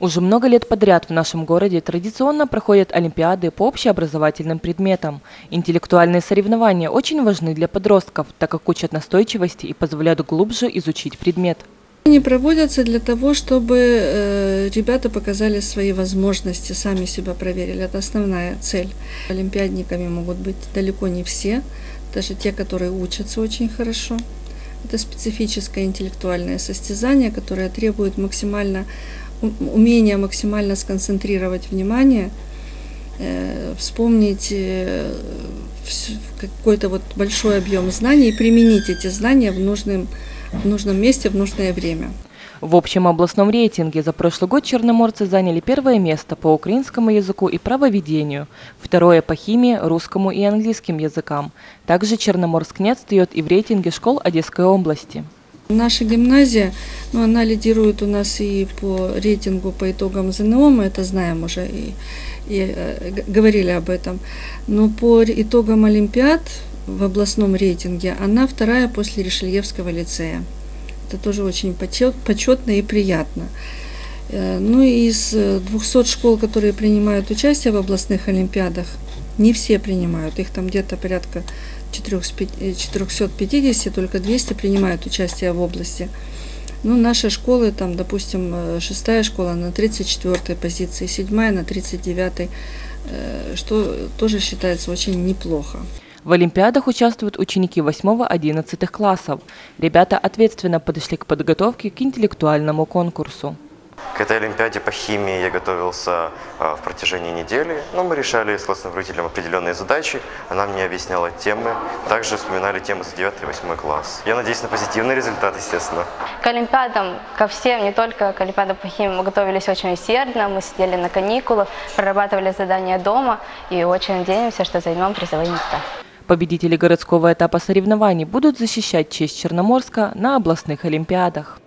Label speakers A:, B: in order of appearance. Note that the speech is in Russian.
A: Уже много лет подряд в нашем городе традиционно проходят олимпиады по общеобразовательным предметам. Интеллектуальные соревнования очень важны для подростков, так как учат настойчивости и позволяют глубже изучить предмет.
B: Они проводятся для того, чтобы э, ребята показали свои возможности, сами себя проверили. Это основная цель. Олимпиадниками могут быть далеко не все, даже те, которые учатся очень хорошо. Это специфическое интеллектуальное состязание, которое требует максимально умения максимально сконцентрировать внимание, э, вспомнить э, какой-то вот большой объем знаний и применить эти знания в нужном, в нужном месте в нужное время.
A: В общем областном рейтинге за прошлый год черноморцы заняли первое место по украинскому языку и правоведению, второе по химии, русскому и английским языкам. Также Черноморск не отстает и в рейтинге школ Одесской области.
B: Наша гимназия, ну, она лидирует у нас и по рейтингу по итогам ЗНО, мы это знаем уже и, и э, говорили об этом. Но по итогам Олимпиад в областном рейтинге она вторая после Решельевского лицея. Это тоже очень почет, почетно и приятно. Э, ну и из 200 школ, которые принимают участие в областных олимпиадах, не все принимают, их там где-то порядка 450, э, только 200 принимают участие в области. Ну, наши школы, там, допустим, э, шестая школа на 34 позиции, седьмая на 39, э, что тоже считается очень неплохо.
A: В Олимпиадах участвуют ученики 8-11 классов. Ребята ответственно подошли к подготовке к интеллектуальному конкурсу.
C: К этой Олимпиаде по химии я готовился а, в протяжении недели, но мы решали с классным руководителем определенные задачи, она мне объясняла темы, также вспоминали темы за 9 и 8 класс. Я надеюсь на позитивный результат, естественно.
D: К Олимпиадам, ко всем, не только к Олимпиадам по химии, мы готовились очень усердно, мы сидели на каникулах, прорабатывали задания дома и очень надеемся, что займем призовые места.
A: Победители городского этапа соревнований будут защищать честь Черноморска на областных олимпиадах.